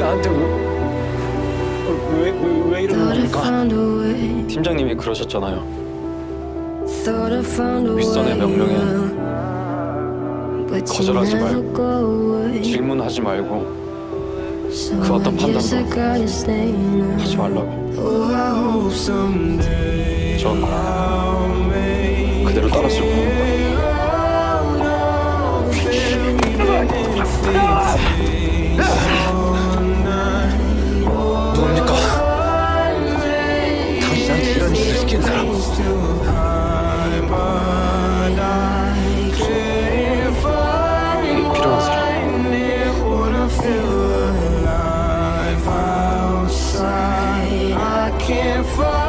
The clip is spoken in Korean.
나한테 왜, 왜, 왜, 왜 이러는 way. 팀장님이 그러셨잖아요. 윗선의 you 거절하지 말고. 질문하지 말고 그 어떤 판단도. 하지 말라고. Oh, 전 그대로 따랐을 겁니다. searching for